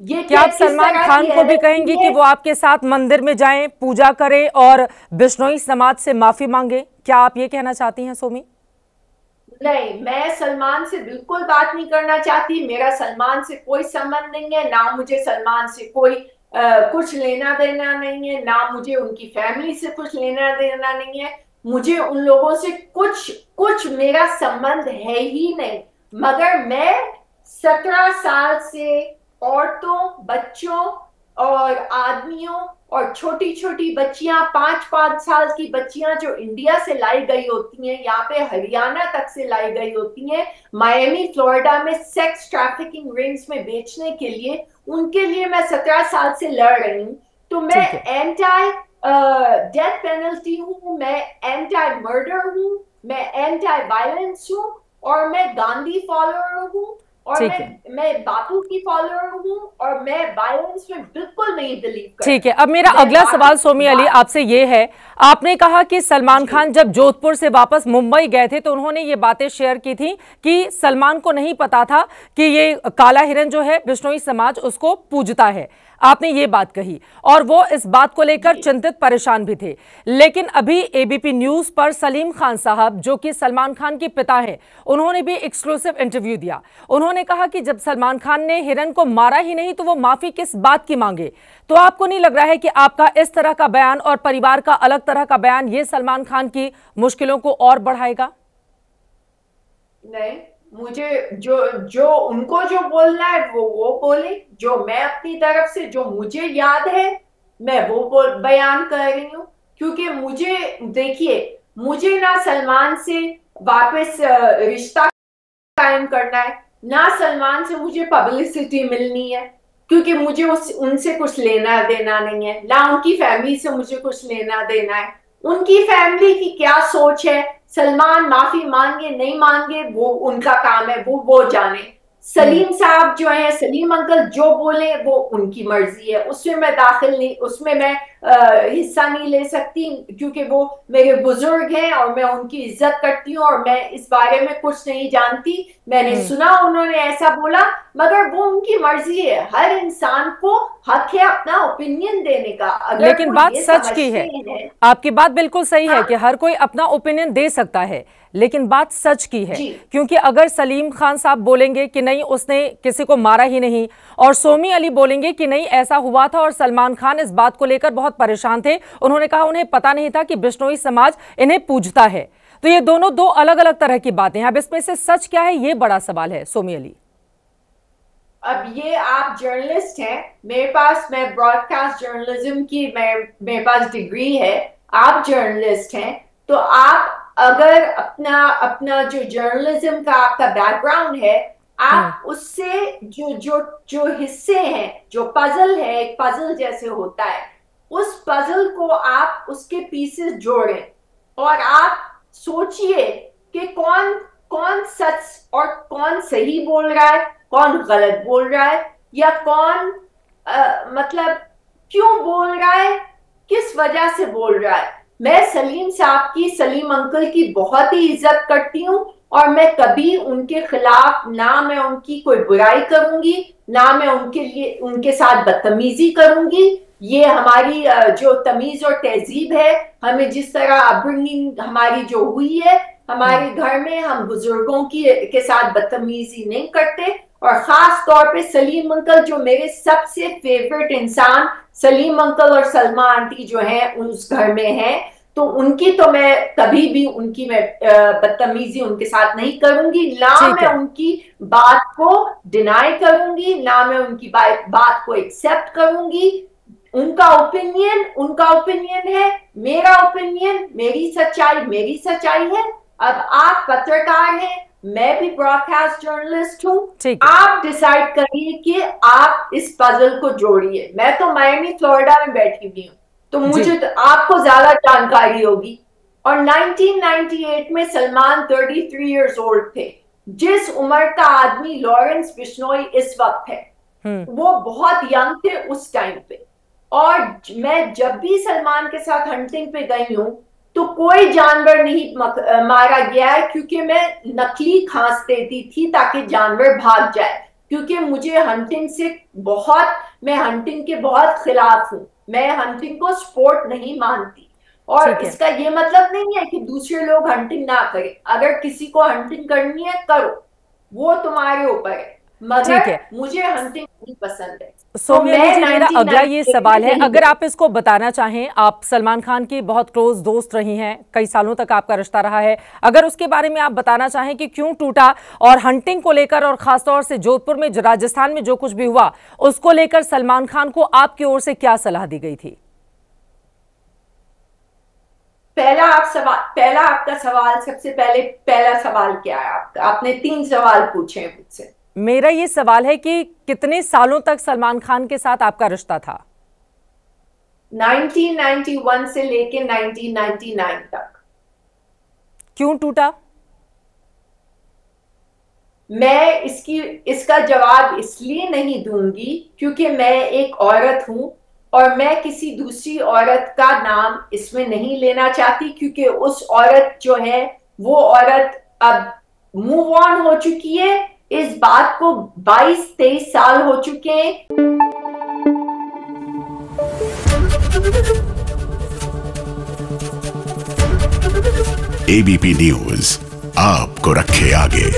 ये क्या आप सलमान खान को भी कहेंगे कि वो आपके साथ मंदिर में जाएँ पूजा करें और बिश्नोई समाज से माफ़ी मांगे? क्या आप ये कहना चाहती हैं सोमी? नहीं मैं सलमान से बिल्कुल बात नहीं करना चाहती। मेरा सलमान से कोई संबंध नहीं है ना मुझे सलमान से कोई आ, कुछ लेना देना नहीं है ना मुझे उनकी फैमिली से कुछ लेना देना नहीं है। मुझे उन लोगों से कुछ कुछ मेरा संबंध है ही नहीं। मगर मैं सत्रह साल से औरतों बच्चों और आदमियों और छोटी छोटी बच्चियाँ पाँच पाँच साल की बच्चियाँ जो इंडिया से लाई गई होती हैं यहाँ पे हरियाणा तक से लाई गई होती हैं मायमी फ्लोरिडा में सेक्स ट्रैफिकिंग रिंग्स में बेचने के लिए उनके लिए मैं सत्रह साल से लड़ रही हूँ। तो मैं एंटी डेथ पेनल्टी हूँ मैं एंटी मर्डर हूँ मैं एंटी वायलेंस हूँ और मैं गांधी फॉलोअर हूँ। और मैं मैं बापू की फॉलोअर हूँ और मैं वायलेंस में बिल्कुल नहीं बिलीव ठीक है अब मेरा अगला सवाल सोमी अली आपसे ये है। आपने कहा कि सलमान खान जब जोधपुर से वापस मुंबई गए थे तो उन्होंने ये बातें शेयर की थी कि सलमान को नहीं पता था कि ये काला हिरन जो है बिश्नोई समाज उसको पूजता है। आपने ये बात कही और वो इस बात को लेकर चिंतित परेशान भी थे। लेकिन अभी एबीपी न्यूज़ पर सलीम खान साहब जो कि सलमान खान के पिता हैं उन्होंने भी एक्सक्लूसिव इंटरव्यू दिया। उन्होंने कहा कि जब सलमान खान ने हिरन को मारा ही नहीं तो वो माफ़ी किस बात की मांगे? तो आपको नहीं लग रहा है कि आपका इस तरह का बयान और परिवार का अलग तरह का बयान ये सलमान खान की मुश्किलों को और बढ़ाएगा? नहीं, मुझे जो जो उनको जो बोलना है, वो वो बोले। जो मैं अपनी तरफ़ से, जो मुझे याद है, मैं वो बोल, बयान कर रही हूँ। क्योंकि मुझे, देखिए, मुझे ना सलमान से वापस रिश्ता कायम करना है। ना सलमान से मुझे पब्लिसिटी मिलनी है, क्योंकि मुझे उस, उनसे कुछ लेना देना नहीं है। ना उनकी फैमिली से मुझे कुछ लेना देना है। उनकी फैमिली की क्या सोच है? सलमान माफ़ी मांगे, नहीं मांगे, वो उनका काम है, वो वो जाने। सलीम साहब जो है सलीम अंकल जो बोले वो उनकी मर्ज़ी है। उसमें मैं दाखिल नहीं उसमें मैं आ, हिस्सा नहीं ले सकती क्योंकि वो मेरे बुज़ुर्ग हैं और मैं उनकी इज़्ज़त करती हूँ और मैं इस बारे में कुछ नहीं जानती। मैंने हम्म। सुना उन्होंने ऐसा बोला मगर वो उनकी मर्ज़ी है। हर इंसान को हक है अपना ओपिनियन देने का। अगर लेकिन बात सच की है, है। आपकी बात बिल्कुल सही हाँ, है। कि हर कोई अपना ओपिनियन दे सकता है लेकिन बात सच की है। क्योंकि अगर सलीम खान साहब बोलेंगे कि नहीं उसने किसी को मारा ही नहीं। और सोमी अली बोलेंगे कि नहीं, ऐसा हुआ था और सलमान खान इस बात को लेकर बहुत परेशान थे। उन्होंने कहा, उन्हें पता नहीं था कि बिश्नोई समाज इन्हें पूजता है। तो ये दोनों दो अलग अलग तरह की बातें हैं। अब इसमें से सच क्या है, ये बड़ा सवाल है, सोमी अली। अब ये आप जर्नलिस्ट हैं, मेरे पास मैं ब्रॉडकास्ट जर्नलिज्म की मैं, मेरे पास डिग्री है, आप जर्नलिस्ट हैं तो आप अगर अपना अपना जो जर्नलिज्म का आपका बैकग्राउंड है आप हाँ। उससे जो जो जो हिस्से हैं जो पजल है एक पजल जैसे होता है उस पजल को आप उसके पीसेस जोड़ें और आप सोचिए कि कौन कौन सच और कौन सही बोल रहा है कौन गलत बोल रहा है या कौन आ, मतलब क्यों बोल रहा है किस वजह से बोल रहा है मैं सलीम साहब की सलीम अंकल की बहुत ही इज़्ज़त करती हूँ और मैं कभी उनके खिलाफ ना मैं उनकी कोई बुराई करूँगी ना मैं उनके लिए उनके साथ बदतमीजी करूँगी ये हमारी जो तमीज और तहजीब है हमें जिस तरह अपब्रिंगिंग हमारी जो हुई है हमारे हम्म। घर में हम बुज़ुर्गों की के साथ बदतमीजी नहीं करते और खास तौर पे सलीम अंकल जो मेरे सबसे फेवरेट इंसान सलीम अंकल और सलमा आंटी जो है उस घर में है। तो उनकी तो मैं कभी भी उनकी मैं बदतमीजी उनके साथ नहीं करूँगी। ना मैं उनकी बात को डिनाई करूँगी ना मैं उनकी बात बात को एक्सेप्ट करूँगी। उनका ओपिनियन उनका ओपिनियन है मेरा ओपिनियन मेरी सच्चाई मेरी सच्चाई है। अब आप पत्रकार हैं मैं भी ब्रॉडकास्ट जर्नलिस्ट हूँ। आप डिसाइड करिए कि आप इस पजल को जोड़िए। मैं तो मायमी फ्लोरिडा में बैठी हुई हूँ। तो मुझे तो आपको ज़्यादा जानकारी होगी। और 1998 में सलमान 33 इयर्स ओल्ड थे। जिस उम्र का आदमी लॉरेंस बिश्नोई इस वक्त है हम्म। वो बहुत यंग थे उस टाइम पे। और मैं जब भी सलमान के साथ हंटिंग पे गई हूँ तो कोई जानवर नहीं मारा गया है क्योंकि मैं नकली घास देती थी ताकि जानवर भाग जाए। क्योंकि मुझे हंटिंग से बहुत मैं हंटिंग के बहुत खिलाफ हूँ। मैं हंटिंग को स्पोर्ट नहीं मानती। और इसका ये मतलब नहीं है कि दूसरे लोग हंटिंग ना करें। अगर किसी को हंटिंग करनी है करो। वो तुम्हारे ऊपर है। मगर मुझे हंटिंग नहीं पसंद है। जी मेरा अगला ये सवाल है। अगर आप इसको बताना चाहें आप सलमान खान की बहुत क्लोज दोस्त रही हैं कई सालों तक आपका रिश्ता रहा है। अगर उसके बारे में आप बताना चाहें कि क्यों टूटा और हंटिंग को लेकर और खासतौर से जोधपुर में राजस्थान में जो कुछ भी हुआ उसको लेकर सलमान खान को आपकी ओर से क्या सलाह दी गई थी? पहला आप सवाल पहला आपका सवाल सबसे पहले पहला सवाल क्या है आपका? आपने तीन सवाल पूछे मुझसे। मेरा ये सवाल है कि कितने सालों तक सलमान खान के साथ आपका रिश्ता था? 1991 से लेके 1999 तक। क्यों टूटा? मैं इसकी इसका जवाब इसलिए नहीं दूँगी क्योंकि मैं एक औरत हूँ और मैं किसी दूसरी औरत का नाम इसमें नहीं लेना चाहती क्योंकि उस औरत जो है वो औरत अब मूव ऑन हो चुकी है इस बात को 22-23 साल हो चुके हैं। एबीपी न्यूज़ आपको रखे आगे।